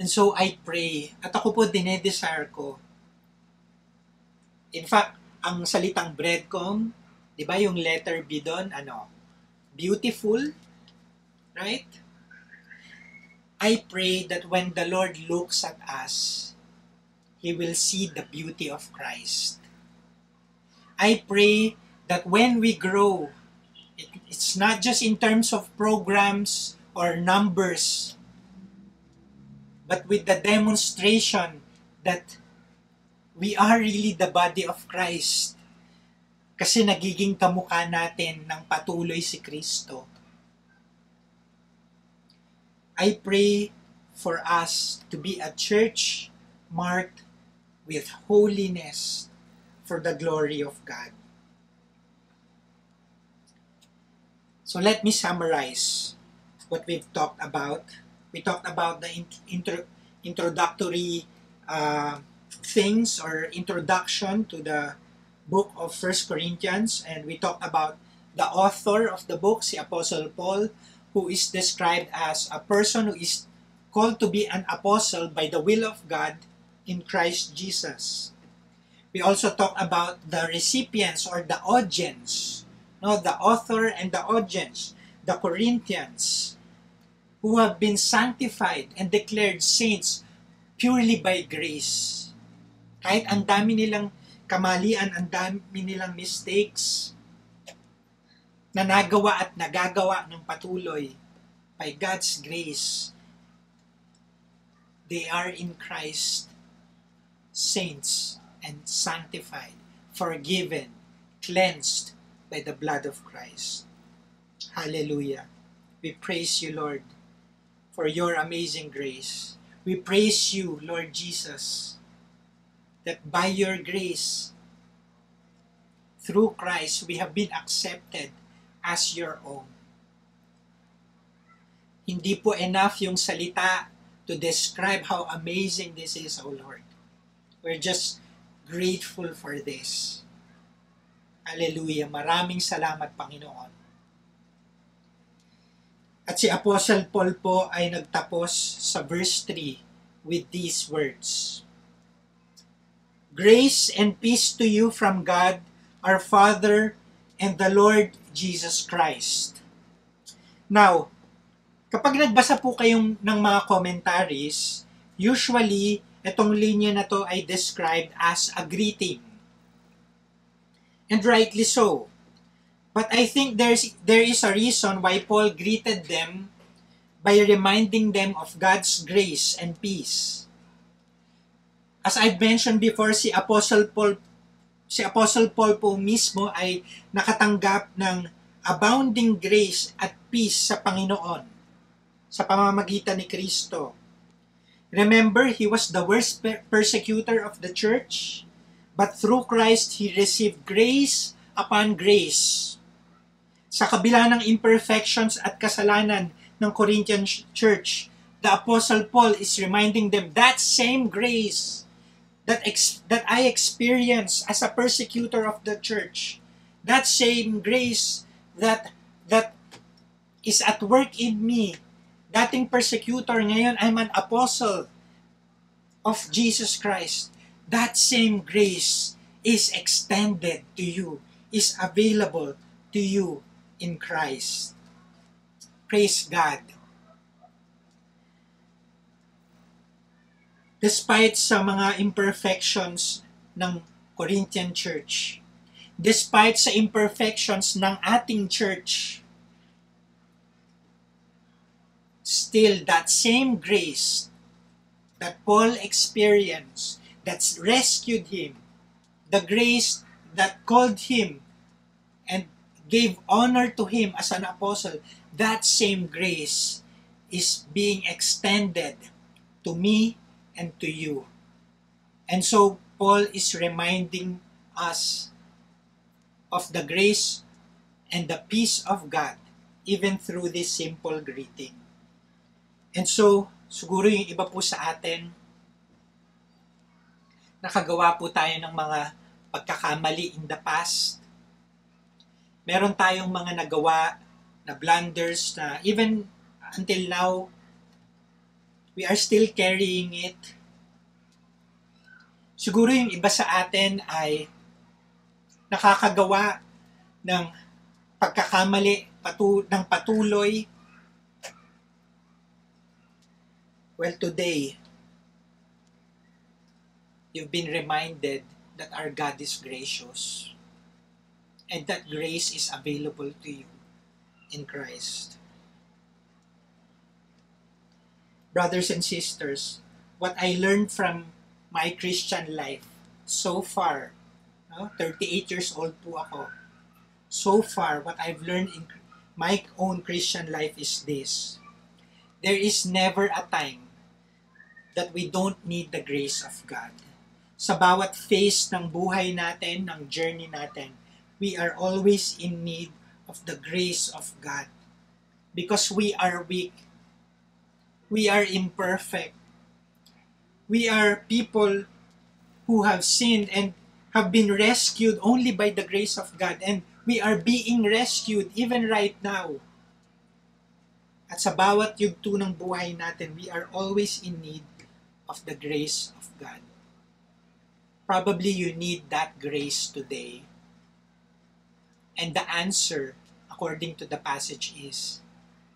And so I pray, at ako po dinedesire ko. In fact, ang salitang breadcom 'Di ba yung letter B doon, ano? Beautiful, right? I pray that when the Lord looks at us, He will see the beauty of Christ. I pray that when we grow, it, it's not just in terms of programs or numbers, but with the demonstration that we are really the body of Christ kasi nagiging kamukha natin ng patuloy si Kristo. I pray for us to be a church marked with holiness for the glory of God. So let me summarize what we've talked about. We talked about the intro, introductory uh, things or introduction to the book of First Corinthians and we talked about the author of the book, si Apostle Paul, who is described as a person who is called to be an apostle by the will of God in Christ Jesus. We also talk about the recipients or the audience, no, the author and the audience, the Corinthians, who have been sanctified and declared saints purely by grace. Kahit ang dami nilang kamalian, ang dami nilang mistakes na nagawa at nagagawa ng patuloy by God's grace, they are in Christ saints and sanctified, forgiven, cleansed by the blood of Christ. Hallelujah. We praise you, Lord, for your amazing grace. We praise you, Lord Jesus, that by your grace, through Christ, we have been accepted as your own. Hindi po enough yung salita to describe how amazing this is, O Lord. We're just grateful for this. Hallelujah. Maraming salamat, Panginoon. At si Apostle Paul po ay nagtapos sa verse 3 with these words. Grace and peace to you from God, our Father, and the Lord Jesus Christ. Now, kapag nagbasa po kayong ng mga commentaries, usually, itong linya na to ay described as a greeting. And rightly so. But I think there's there is a reason why Paul greeted them by reminding them of God's grace and peace. As I've mentioned before, si Apostle Paul si Apostle Paul po mismo ay nakatanggap ng abounding grace at peace sa Panginoon sa pamamagitan ni Kristo. Remember, he was the worst persecutor of the church, but through Christ, he received grace upon grace. Sa kabila ng imperfections at kasalanan ng Corinthian church, the Apostle Paul is reminding them that same grace that, ex- that I experienced as a persecutor of the church, that same grace that, that is at work in me, dating persecutor, ngayon I'm an apostle of Jesus Christ. That same grace is extended to you, is available to you in Christ. Praise God. Despite sa mga imperfections ng Corinthian church, despite sa imperfections ng ating church, still that same grace that Paul experienced, that's rescued him, the grace that called him and gave honor to him as an apostle, that same grace is being extended to me and to you. And so Paul is reminding us of the grace and the peace of God even through this simple greeting. And so, siguro yung iba po sa atin, nakagawa po tayo ng mga pagkakamali in the past. Meron tayong mga nagawa na blunders na even until now, we are still carrying it. Siguro yung iba sa atin ay nakakagawa ng pagkakamali patu ng patuloy Well, today, you've been reminded that our God is gracious and that grace is available to you in Christ. Brothers and sisters, what I learned from my Christian life so far, no, 38 years old po ako, so far, what I've learned in my own Christian life is this. There is never a time that we don't need the grace of God. Sa bawat phase ng buhay natin, ng journey natin, we are always in need of the grace of God. Because we are weak. We are imperfect. We are people who have sinned and have been rescued only by the grace of God. And we are being rescued even right now. At sa bawat yugto ng buhay natin, we are always in need of the grace of God. Probably you need that grace today. And the answer, according to the passage, is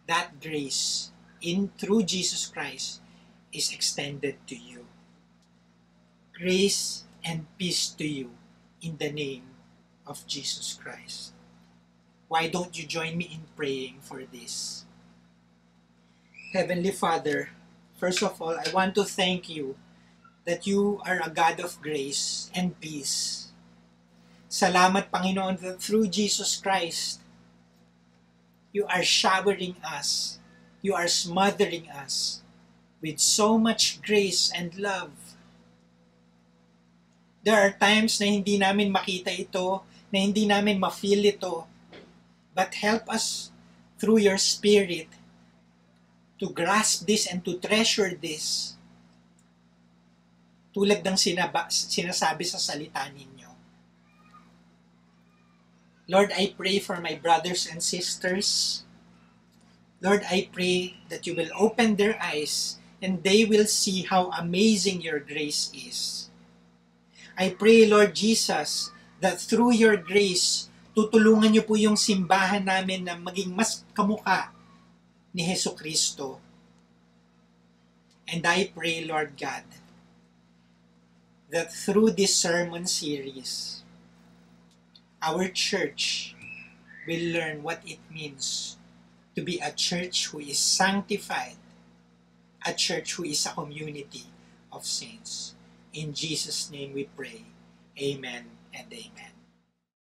that grace in through Jesus Christ is extended to you. Grace and peace to you in the name of Jesus Christ. Why don't you join me in praying for this? Heavenly Father, first of all, I want to thank you that you are a God of grace and peace. Salamat, Panginoon, that through Jesus Christ, you are showering us, you are smothering us with so much grace and love. There are times na hindi namin makita ito, na hindi namin ma-feel ito, but help us through your Spirit to grasp this and to treasure this. Tulad ng sinaba, sinasabi sa salita ninyo. Lord, I pray for my brothers and sisters. Lord, I pray that you will open their eyes and they will see how amazing your grace is. I pray, Lord Jesus, that through your grace, tutulungan niyo po yung simbahan namin na maging mas kamukha ni Heso Kristo. And I pray, Lord God, that through this sermon series, our church will learn what it means to be a church who is sanctified, a church who is a community of saints. In Jesus' name we pray. Amen and amen.